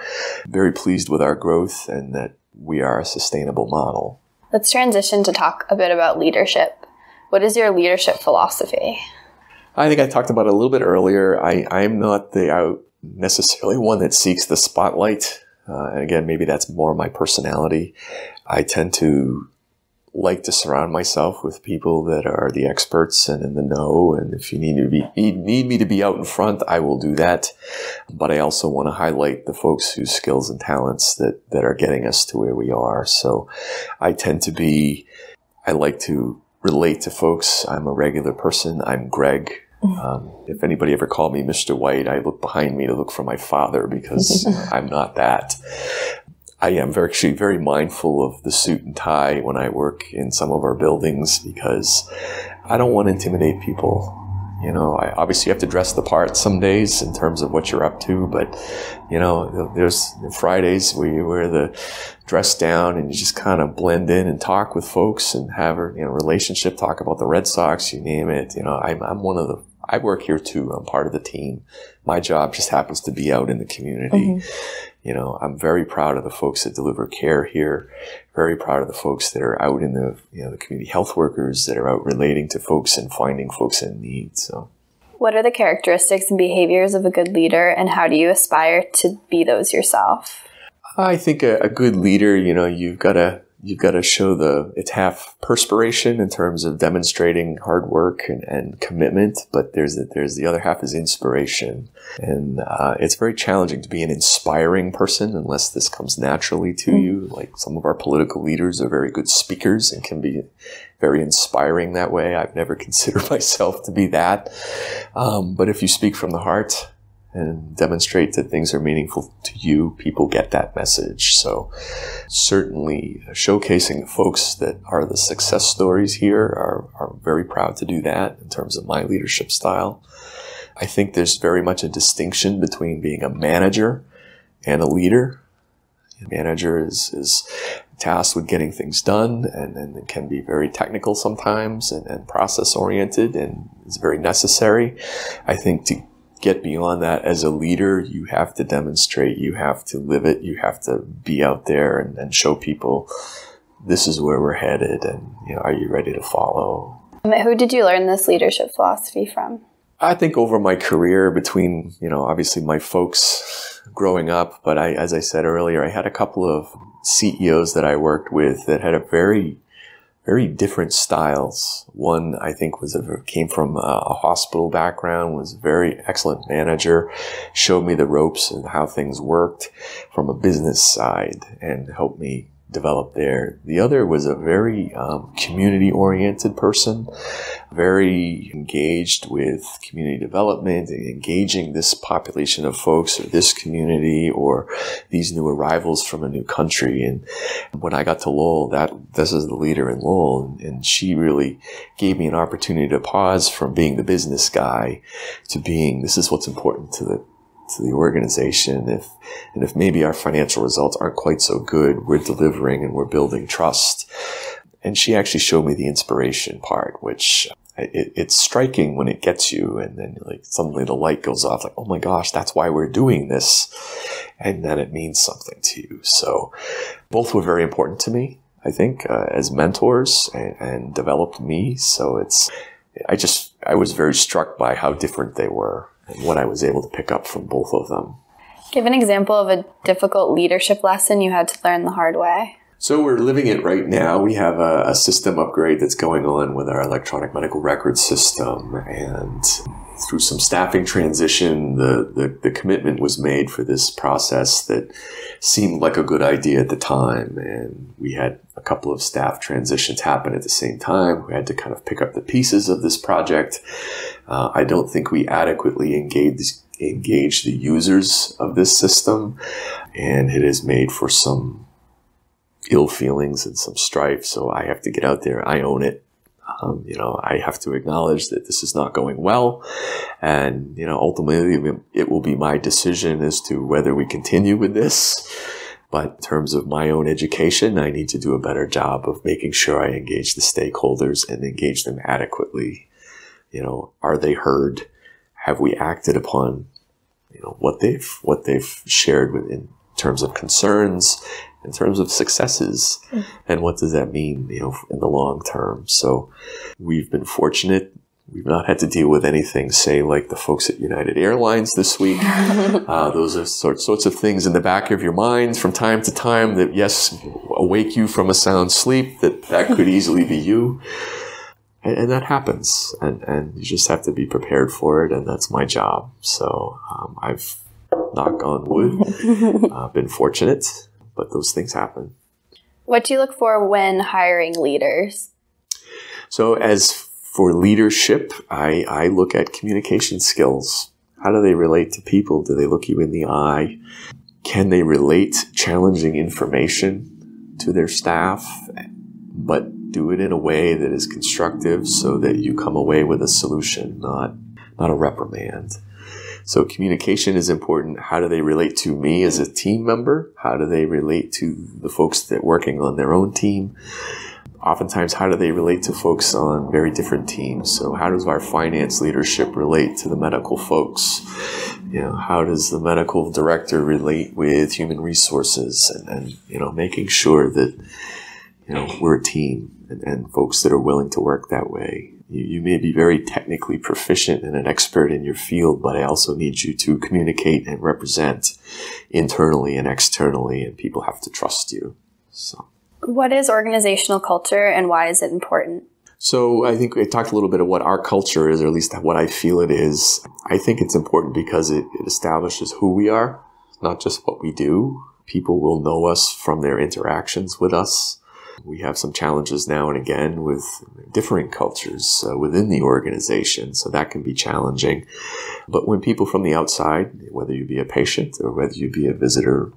very pleased with our growth and that we are a sustainable model.
Let's transition to talk a bit about leadership. What is your leadership philosophy?
I think I talked about it a little bit earlier. I, I'm not the uh, necessarily one that seeks the spotlight. Uh, and again, maybe that's more my personality. I tend to like to surround myself with people that are the experts and in the know. And if you need to be need me to be out in front, I will do that. But I also want to highlight the folks whose skills and talents that that are getting us to where we are. So I tend to be. I like to relate to folks. I'm a regular person. I'm Greg. Um, if anybody ever called me Mr. White, I look behind me to look for my father because I'm not that. I am very, actually very mindful of the suit and tie when I work in some of our buildings because I don't want to intimidate people. You know, I obviously you have to dress the part some days in terms of what you're up to, but you know, there's Fridays where you wear the dress down and you just kind of blend in and talk with folks and have a you know relationship, talk about the Red Sox, you name it. You know, I'm, I'm one of the I work here too. I'm part of the team. My job just happens to be out in the community. Mm-hmm. You know, I'm very proud of the folks that deliver care here. Very proud of the folks that are out in the, you know, the community health workers that are out relating to folks and finding folks in need. So.
What are the characteristics and behaviors of a good leader, and how do you aspire to be those yourself?
I think a, a good leader, you know, you've got to you've got to show the it's half perspiration in terms of demonstrating hard work and, and commitment, but there's a, there's the other half is inspiration, and uh, it's very challenging to be an inspiring person unless this comes naturally to mm. you. Like some of our political leaders are very good speakers and can be very inspiring that way. I've never considered myself to be that, um, but if you speak from the heart and demonstrate that things are meaningful to you, people get that message. So certainly showcasing folks that are the success stories here are, are very proud to do that in terms of my leadership style. I think there's very much a distinction between being a manager and a leader. A manager is, is tasked with getting things done and, and it can be very technical sometimes and, and process oriented and is very necessary. I think to get beyond that as a leader, you have to demonstrate, you have to live it, you have to be out there and, and show people this is where we're headed and you know, are you ready to follow?
Um, who did you learn this leadership philosophy from?
I think over my career between, you know, obviously my folks growing up, but I, as I said earlier, I had a couple of CEOs that I worked with that had a very very different styles. One, I think, was a, came from uh, a hospital background, was a very excellent manager, showed me the ropes and how things worked from a business side and helped me developed there. The other was a very um, community oriented person, very engaged with community development and engaging this population of folks or this community or these new arrivals from a new country. And when I got to Lowell, that this is the leader in Lowell, and, and she really gave me an opportunity to pause from being the business guy to being this is what's important to the to the organization. If and if maybe our financial results aren't quite so good we're delivering and we're building trust. And she actually showed me the inspiration part which it, it's striking when it gets you and then like suddenly the light goes off like oh my gosh that's why we're doing this and then it means something to you. So both were very important to me i think uh, as mentors and, and developed me. So it's i just i was very struck by how different they were and what I was able to pick up from both of them.
Give an example of a difficult leadership lesson you had to learn the hard way.
So we're living it right now. We have a, a system upgrade that's going on with our electronic medical record system and through some staffing transition, the, the, the, commitment was made for this process that seemed like a good idea at the time. And we had a couple of staff transitions happen at the same time. We had to kind of pick up the pieces of this project. Uh, I don't think we adequately engage engaged the users of this system. And it has made for some ill feelings and some strife. So I have to get out there. I own it. Um, you know, I have to acknowledge that this is not going well. And, you know, ultimately it will be my decision as to whether we continue with this. But in terms of my own education, I need to do a better job of making sure I engage the stakeholders and engage them adequately. You know, are they heard? Have we acted upon, you know, what they've, what they've shared with in terms of concerns in terms of successes? Mm. and what does that mean you know in the long term? So we've been fortunate. We've not had to deal with anything say like the folks at united airlines this week. Uh, those are sort, sorts of things in the back of your mind from time to time that yes awake you from a sound sleep that that could easily be you and, and, that happens and, and you just have to be prepared for it and that's my job so um, i've knock on wood uh, been fortunate but those things happen.
What do you look for when hiring leaders?
So, as for leadership, I, I look at communication skills. How do they relate to people? Do they look you in the eye? Can they relate challenging information to their staff, but do it in a way that is constructive so that you come away with a solution, not, not a reprimand? So communication is important. How do they relate to me as a team member? How do they relate to the folks that working on their own team? Oftentimes, how do they relate to folks on very different teams? So how does our finance leadership relate to the medical folks? You know, how does the medical director relate with human resources and, and you know, making sure that, you know, we're a team and, and folks that are willing to work that way you, you may be very technically proficient and an expert in your field, but I also need you to communicate and represent internally and externally, and people have to trust you. So,
what is organizational culture and why is it important?
So I think we talked a little bit of what our culture is, or at least what I feel it is. I think it's important because it, it establishes who we are, not just what we do. People will know us from their interactions with us. We have some challenges now and again with differing cultures uh, within the organization, so that can be challenging. But when people from the outside, whether you be a patient or whether you be a visitor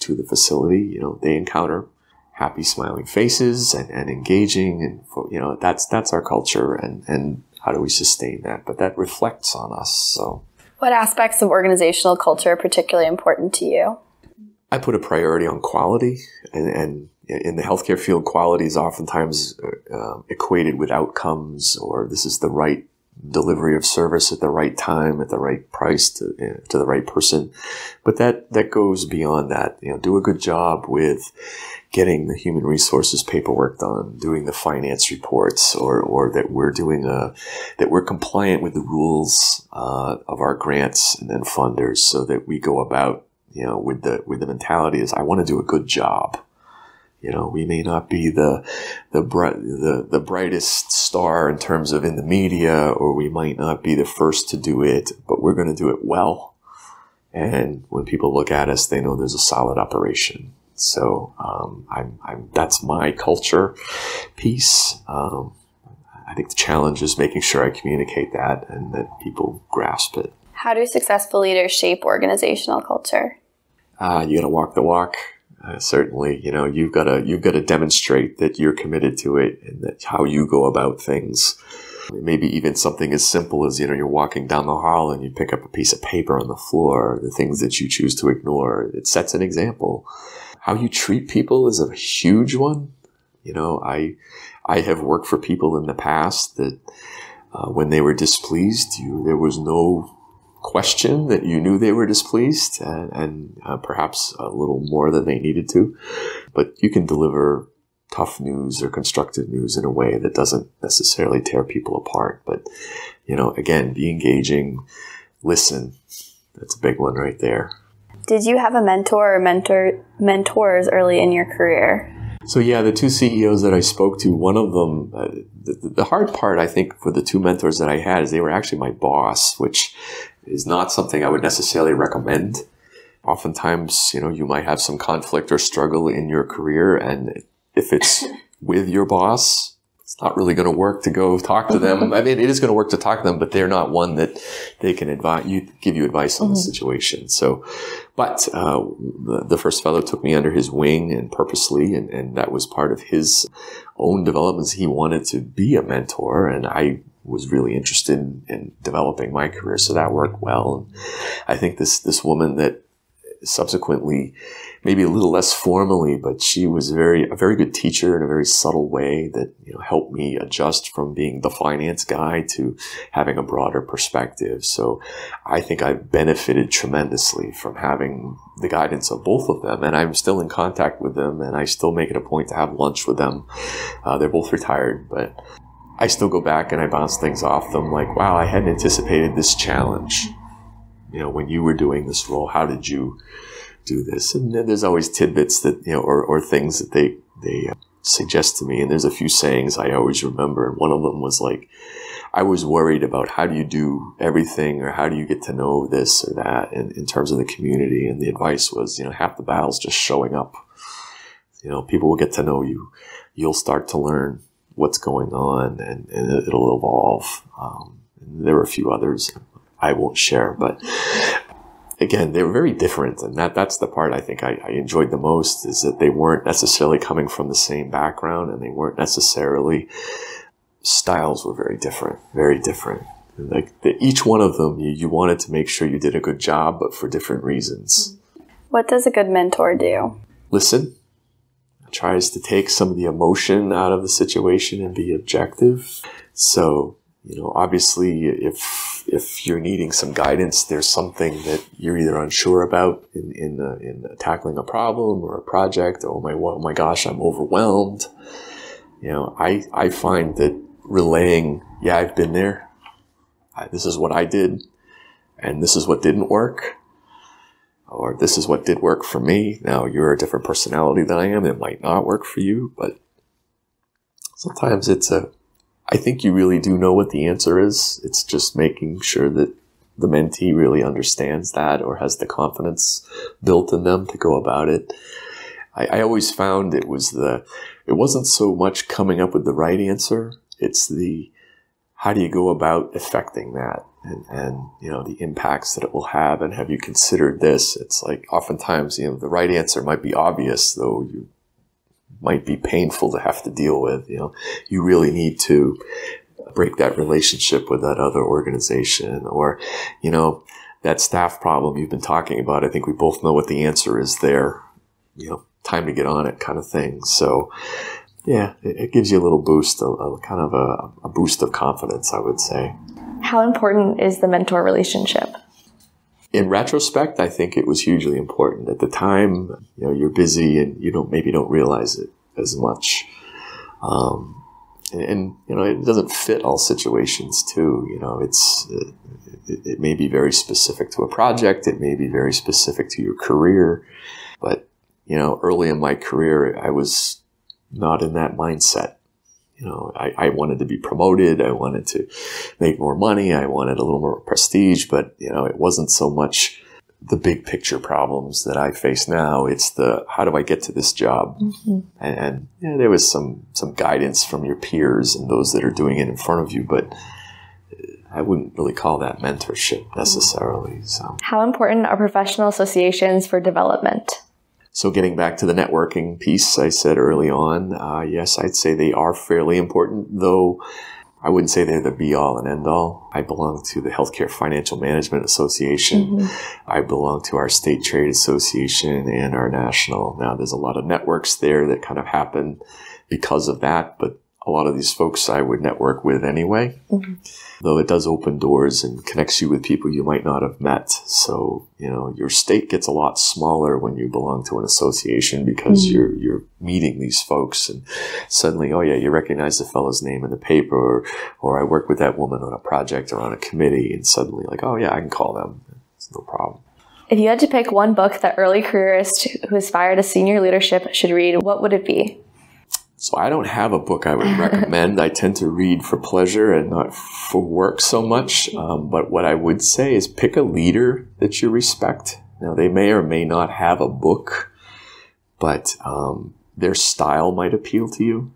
to the facility, you know, they encounter happy, smiling faces and, and engaging, and you know, that's that's our culture, and and how do we sustain that? But that reflects on us. So,
what aspects of organizational culture are particularly important to you?
I put a priority on quality and, and in the healthcare field, quality is oftentimes uh, equated with outcomes, or this is the right delivery of service at the right time, at the right price to, know, to the right person. But that, that goes beyond that. You know, do a good job with getting the human resources paperwork done, doing the finance reports, or, or that we're doing a, that we're compliant with the rules, uh, of our grants and then funders so that we go about, you know, with the, with the mentality is I want to do a good job You know, we may not be the the bright the, the brightest star in terms of in the media, or we might not be the first to do it, but we're going to do it well. And when people look at us, they know there's a solid operation. So um, I'm, I'm, that's my culture piece. Um, I think the challenge is making sure I communicate that and that people grasp it.
How do successful leaders shape organizational culture?
Uh, you got to walk the walk. Uh, certainly, you know you've got to you've got to demonstrate that you're committed to it and that how you go about things. Maybe even something as simple as you know you're walking down the hall and you pick up a piece of paper on the floor. The things that you choose to ignore. It sets an example. How you treat people is a huge one. You know, I I have worked for people in the past that uh, when they were displeased, you there was no question that you knew they were displeased and, and uh, perhaps a little more than they needed to. But you can deliver tough news or constructive news in a way that doesn't necessarily tear people apart. But, you know, again, be engaging, listen. That's a big one right there.
Did you have a mentor or mentor mentors early in your career?
So yeah, the two CEOs that I spoke to, one of them, uh, the, the, hard part I think for the two mentors that I had is they were actually my boss, which is not something I would necessarily recommend. Oftentimes, you know, you might have some conflict or struggle in your career. And if it's with your boss, it's not really going to work to go talk to them. I mean, it is going to work to talk to them, but they're not one that they can advise you, give you advice on mm-hmm. the situation. So, but, uh, the, the, first fellow took me under his wing and purposely, and, and that was part of his own developments. He wanted to be a mentor and I was really interested in, in developing my career. So that worked well. And I think this, this woman that subsequently, maybe a little less formally, but she was very, a very good teacher in a very subtle way that, you know, helped me adjust from being the finance guy to having a broader perspective. So I think I've benefited tremendously from having the guidance of both of them. And I'm still in contact with them and I still make it a point to have lunch with them. Uh, they're both retired, but I still go back and I bounce things off them like, wow, I hadn't anticipated this challenge. You know, when you were doing this role, how did you do this? And then there's always tidbits that, you know, or, or things that they, they uh, suggest to me. And there's a few sayings I always remember. And one of them was like, I was worried about how do you do everything or how do you get to know this or that in, in terms of the community. And the advice was, you know, half the battle's just showing up. You know, people will get to know you. You'll start to learn what's going on and, and it'll evolve. Um, there were a few others I won't share, but again, they were very different. And that, that's the part I think I, I, enjoyed the most is that they weren't necessarily coming from the same background and they weren't necessarily styles were very different, very different. like the, each one of them, you, you wanted to make sure you did a good job, but for different reasons.
What does a good mentor do?
Listen, tries to take some of the emotion out of the situation and be objective. So, you know, obviously if, if you're needing some guidance, there's something that you're either unsure about in, in, uh, in tackling a problem or a project. Oh my, oh my gosh, I'm overwhelmed. You know, I, I find that relaying, yeah, I've been there. I, this is what I did and this is what didn't work or this is what did work for me. Now you're a different personality than I am. It might not work for you, but sometimes it's a, I think you really do know what the answer is. It's just making sure that the mentee really understands that or has the confidence built in them to go about it. I, I always found it was the, it wasn't so much coming up with the right answer. It's the, how do you go about affecting that? And, and you know the impacts that it will have and have you considered this? It's like oftentimes you know the right answer might be obvious though you might be painful to have to deal with you know. You really need to break that relationship with that other organization or you know that staff problem you've been talking about i think we both know what the answer is there. You know time to get on it kind of thing. So yeah it, it gives you a little boost a, a kind of a, a boost of confidence i would say
how important is the mentor relationship?
In retrospect, I think it was hugely important. At the time, you know, you're busy and you don't maybe don't realize it as much. Um, and, and, you know, it doesn't fit all situations too. You know, it's it, it may be very specific to a project. It may be very specific to your career, but you know, early in my career, I was not in that mindset. You know, I, I wanted to be promoted. I wanted to make more money. I wanted a little more prestige, but you know, it wasn't so much the big picture problems that I face now. It's the how do I get to this job? Mm-hmm. And, and yeah, there was some some guidance from your peers and those that are doing it in front of you, but I wouldn't really call that mentorship necessarily. So,
how important are professional associations for development?
So, getting back to the networking piece, I said early on, uh, yes, I'd say they are fairly important, though I wouldn't say they're the be all and end all. I belong to the Healthcare Financial Management Association. Mm-hmm. I belong to our State Trade Association and our national. Now, there's a lot of networks there that kind of happen because of that, but a lot of these folks I would network with anyway. Mm-hmm. Though it does open doors and connects you with people you might not have met. So, you know, your state gets a lot smaller when you belong to an association because mm-hmm. you're you're meeting these folks and suddenly, oh yeah, you recognize the fellow's name in the paper or, or I work with that woman on a project or on a committee and suddenly like, oh yeah, I can call them. It's no problem.
If you had to pick one book that early careerists who aspire to senior leadership should read, what would it be?
So I don't have a book I would recommend. I tend to read for pleasure and not for work so much. Um, but what I would say is pick a leader that you respect. Now they may or may not have a book, but um, their style might appeal to you.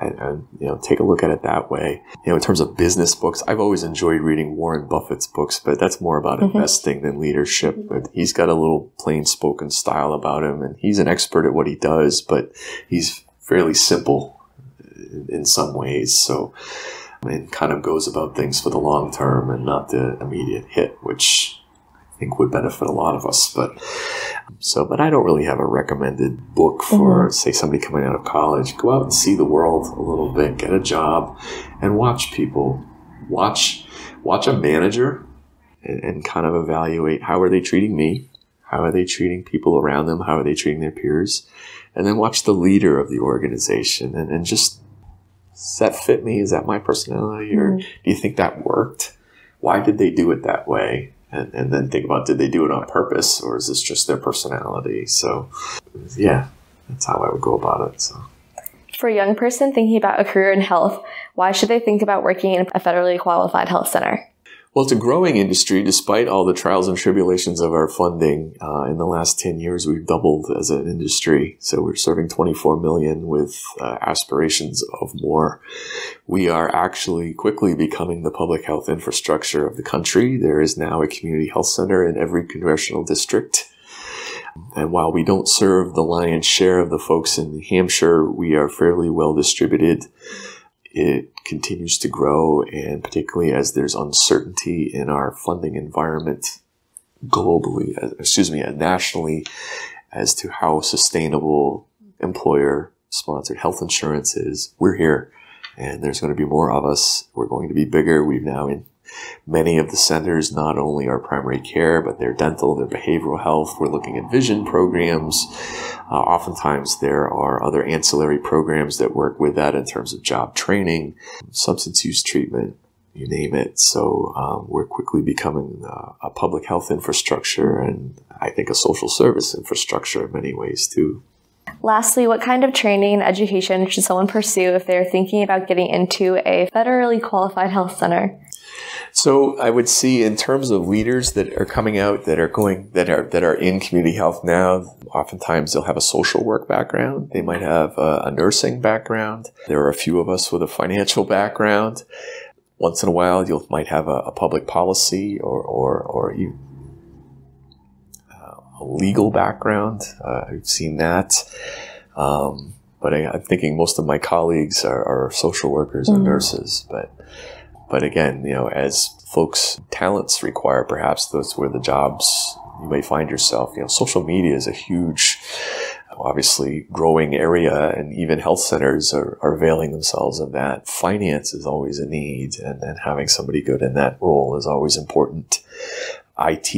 And, and, you know, take a look at it that way. You know, in terms of business books, I've always enjoyed reading Warren Buffett's books, but that's more about mm-hmm. investing than leadership. But he's got a little plain spoken style about him, and he's an expert at what he does. But he's fairly simple in some ways. So it kind of goes about things for the long term and not the immediate hit, which I think would benefit a lot of us. But so, but I don't really have a recommended book for, mm-hmm. say, somebody coming out of college. Go out and see the world a little bit, get a job, and watch people. Watch, watch a manager, and, and kind of evaluate how are they treating me, how are they treating people around them, how are they treating their peers, and then watch the leader of the organization and, and just does that fit me? Is that my personality? Or mm-hmm. do you think that worked? Why did they do it that way? And, and then think about did they do it on purpose or is this just their personality? So, yeah, that's how I would go about it. So.
For a young person thinking about a career in health, why should they think about working in a federally qualified health center?
Well, it's a growing industry despite all the trials and tribulations of our funding. Uh, in the last 10 years, we've doubled as an industry. So we're serving 24 million with uh, aspirations of more. We are actually quickly becoming the public health infrastructure of the country. There is now a community health center in every congressional district. And while we don't serve the lion's share of the folks in New Hampshire, we are fairly well distributed it continues to grow, and particularly as there's uncertainty in our funding environment globally, excuse me, uh, nationally, as to how sustainable employer sponsored health insurance is. We're here, and there's going to be more of us. We're going to be bigger. We've now in Many of the centers not only our primary care, but they're dental, they're behavioral health. We're looking at vision programs. Uh, oftentimes there are other ancillary programs that work with that in terms of job training, substance use treatment, you name it. So um, we're quickly becoming uh, a public health infrastructure and I think a social service infrastructure in many ways too.
Lastly, what kind of training and education should someone pursue if they're thinking about getting into a federally qualified health center?
So I would see in terms of leaders that are coming out that are going that are that are in community health now. Oftentimes they'll have a social work background. They might have a, a nursing background. There are a few of us with a financial background. Once in a while, you might have a, a public policy or or or you, uh, a legal background. Uh, I've seen that. Um, but I, am thinking most of my colleagues are, are social workers mm. and nurses. But but again, you know, as folks' talents require, perhaps those were the jobs you may find yourself. You know, social media is a huge, obviously growing area and even health centers are, are availing themselves of that. Finance is always a need and, and having somebody good in that role is always important. IT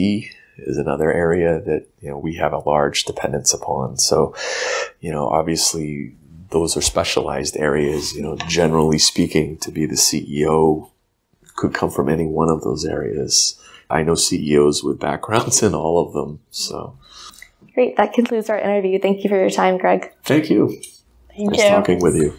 is another area that, you know, we have a large dependence upon. So, you know, obviously those are specialized areas, you know, generally speaking, to be the CEO could come from any one of those areas. I know CEOs with backgrounds in all of them. So.
Great. That concludes our interview. Thank you for your time, Greg.
Thank you.
Thank
nice
you.
talking with you.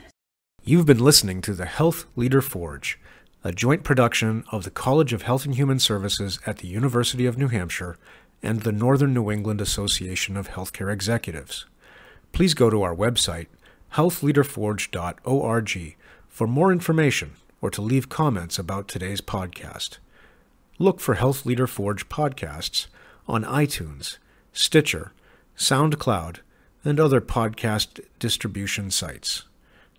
You've been listening to the Health Leader Forge, a joint production of the College of Health and Human Services at the University of New Hampshire and the Northern New England Association of Healthcare Executives. Please go to our website, healthleaderforge.org, for more information or to leave comments about today's podcast. Look for Health Leader Forge podcasts on iTunes, Stitcher, SoundCloud, and other podcast distribution sites.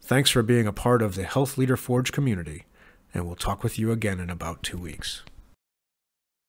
Thanks for being a part of the Health Leader Forge community, and we'll talk with you again in about two weeks.